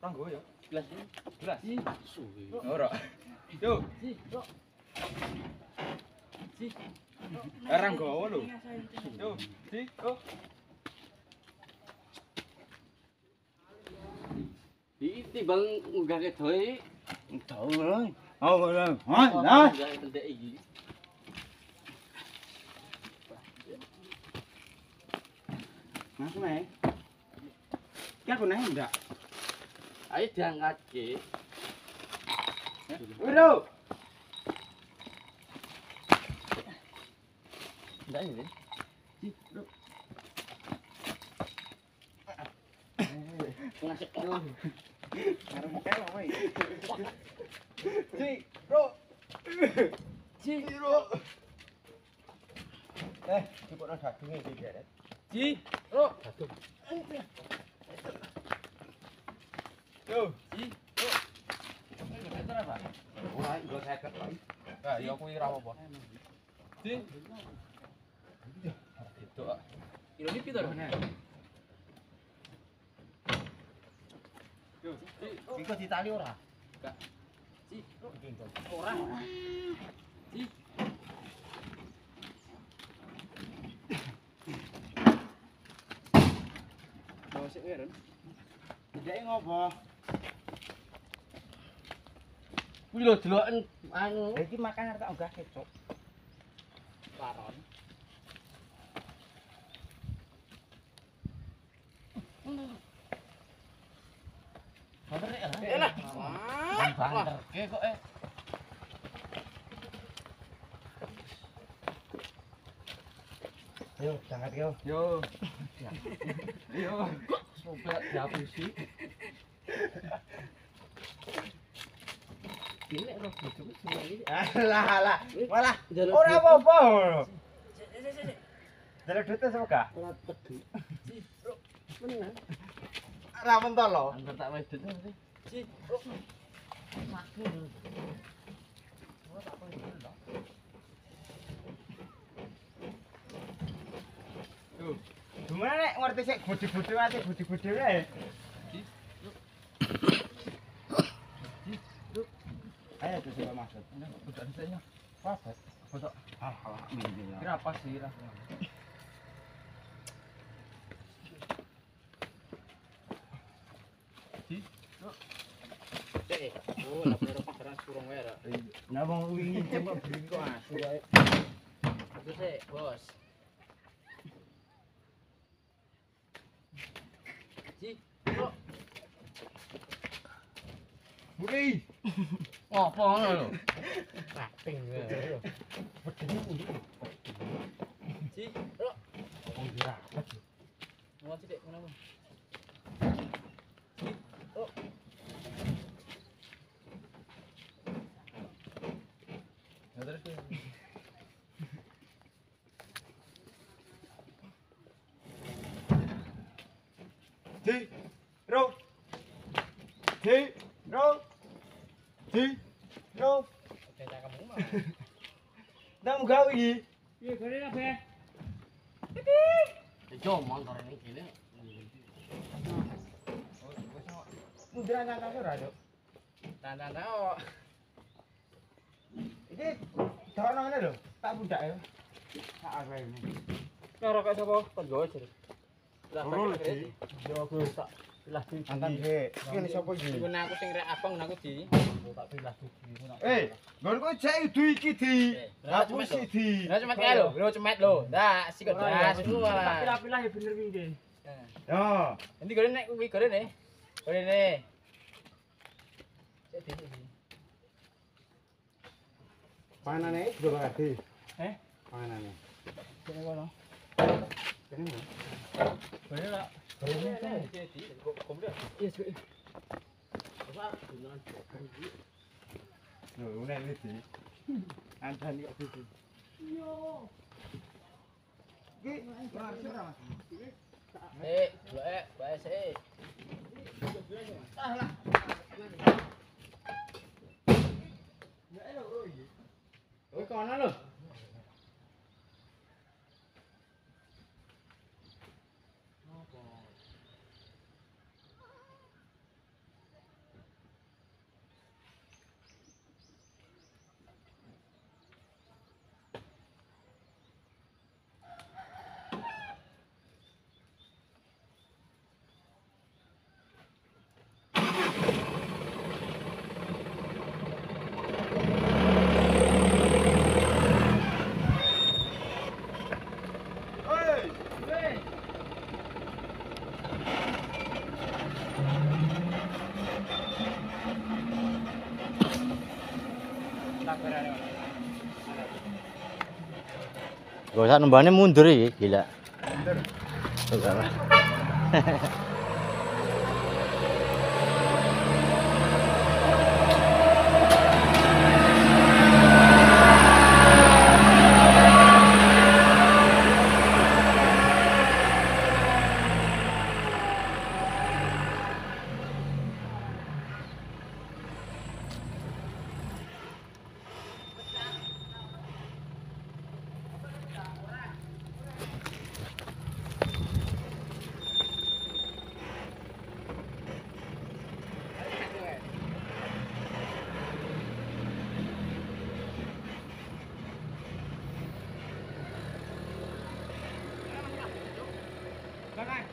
Tăng gối vậy? Là gì? Là gì? Sủi. Đó rồi. Đâu? Gì? Đó. Gì? Arrancó, boludo. Đâu? Gì? Đó. Đi đi bằng gà cái thới. Thở rồi. Ờ rồi. Hả? Đó. Má cái này. Kira aku naik enggak? Ayo diangkat ke. Waduh. Enggak ini. Si, Rok. Ngasih kelo. Arep kel wae. Si, bro. Si, Bro. Eh, dipokno dagunge iki, Deret. si, Rok. Yo, ora seket. Ah, ya kuwi apa-apa. Itu. Kilo. Yo, ditali? Enggak. Si. Si. Ngopo? Kuwi lho deloken anu Iki makan arep tak unggah kecok. laron. Banter ya? Eh lah. Banter ke kok eh. Yo, jangan yo. Yo. Yo. Sampai dihapusi. Nek roh. Alah, alah. Malah ora duit. apa-apa. Jaluk duitnya sama gak? Ora peduli. Si. Menang. Ora. Angger tak wedet nanti. Si. Ora tak lho. Yo. Gimana nek ngerti sik budi-budi ati budi-budi wae. Eh, Ayo itu saya maksud. Udah ditanya. apa Foto. Halah, apa sih rasanya? Ji. Eh, oh, lapor pasaran kurang wera. Nah, eh, mau wingi coba beri kok asu ae. Itu sih, Bos. Ji, kok. Buri. ngopo ngono lho? Raping wae. Si, kok Wong dirapet. mau sih dek kenapa? Si, kok Ya terus tuh. Di. Ro. Di. Ro. Nang gawe iki. Iya, gede lah, Be. Yo, motor ini gini. Mundran nang ora, Dok. Tanda-tanda oh. Iki dono ngene lho. Tak budak ya. Tak ini. Nyoro kayak siapa? Kan gue sih. Lah, tak. Yo aku tak Pilah di. antan iki. Iki sapa iki? Iku aku sing rek abang aku di. Tak pilah iki. Eh, di. Lho. di. Kae lho, lho cemet lho. Sikut dah semua. Pilah-pilah ya bener wingi. Yo. Nanti goreng nek kuwi. Goreng nih. Cek di sini. Panane juga gede. Eh? Panane. Kene kono. Kene. Goreng lah. Goreng nih. rồi uống lên đi tí ăn thân gọi tí tí Hãy subscribe cho kênh Ghiền Mì Gõ Để không bỏ lỡ những video hấp dẫn Gak usah nembane mundur ya, gila. Mundur.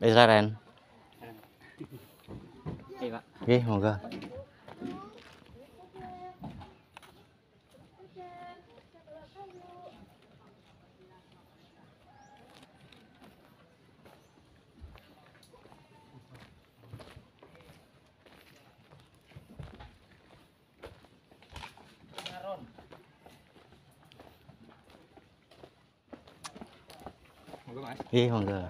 Israel. Ghê một cơ. Ghê hoàng cơ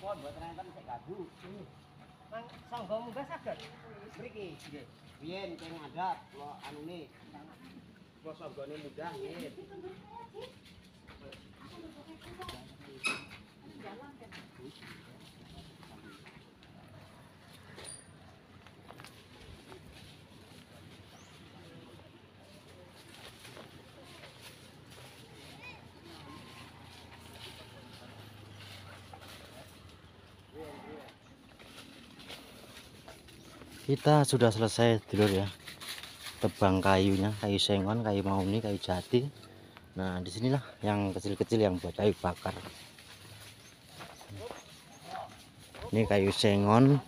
Pon mboten enten sik gagu. Nang sangga munggah saged. Mriki nggih. Biyen keng ngadap kula anune. Kula sanggane munggah nggih. Kita sudah selesai dulur ya. Tebang kayunya, kayu sengon, kayu mauni, kayu jati. Nah, di sinilah yang kecil-kecil yang buat kayu bakar. Ini kayu sengon.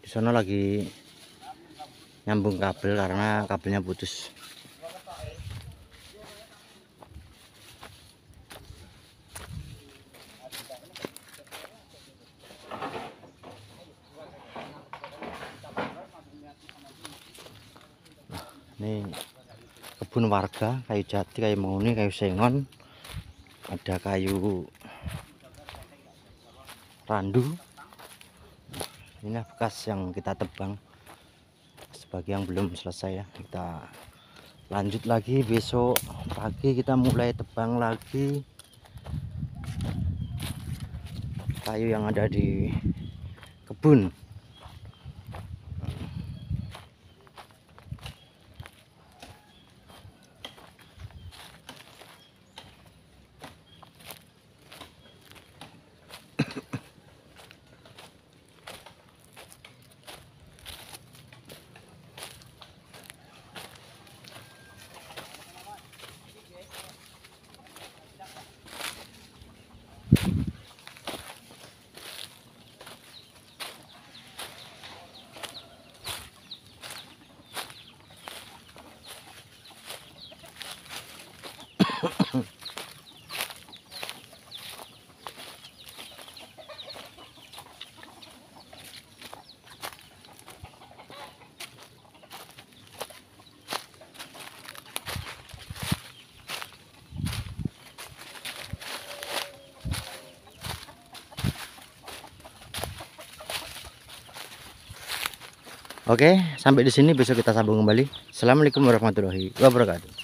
Di lagi nyambung kabel karena kabelnya putus. ini kebun warga kayu jati kayu mauni kayu sengon ada kayu randu. Ini bekas yang kita tebang. Sebagian belum selesai ya kita lanjut lagi. Besok pagi kita mulai tebang lagi kayu yang ada di kebun Oke, sampai di sini besok kita sambung kembali. Assalamualaikum warahmatullahi wabarakatuh.